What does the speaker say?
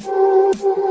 Música